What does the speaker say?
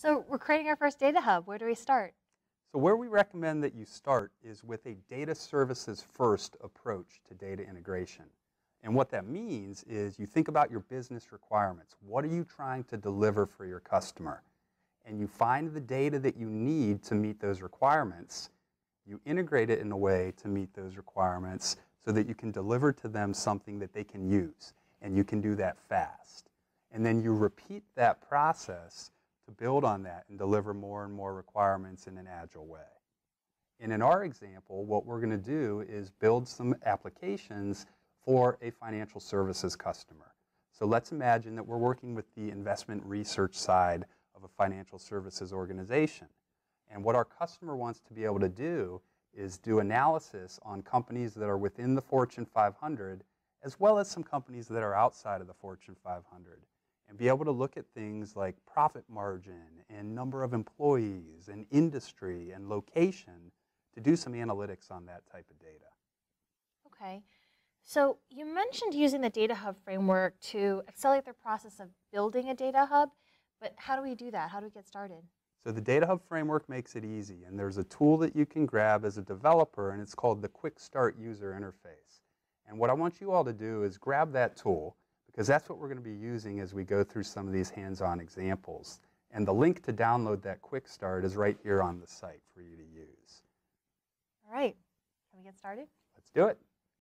So we're creating our first data hub. Where do we start? So where we recommend that you start is with a data services first approach to data integration. And what that means is you think about your business requirements. What are you trying to deliver for your customer? And you find the data that you need to meet those requirements. You integrate it in a way to meet those requirements so that you can deliver to them something that they can use. And you can do that fast. And then you repeat that process to build on that and deliver more and more requirements in an agile way. And in our example, what we're going to do is build some applications for a financial services customer. So let's imagine that we're working with the investment research side of a financial services organization. And what our customer wants to be able to do is do analysis on companies that are within the Fortune 500 as well as some companies that are outside of the Fortune 500 and be able to look at things like profit margin and number of employees and industry and location to do some analytics on that type of data. Okay. So you mentioned using the Data Hub framework to accelerate the process of building a data hub, but how do we do that? How do we get started? So the Data Hub framework makes it easy, and there's a tool that you can grab as a developer, and it's called the Quick Start User Interface. And what I want you all to do is grab that tool, because that's what we're going to be using as we go through some of these hands-on examples. And the link to download that quick start is right here on the site for you to use. All right. Can we get started? Let's do it.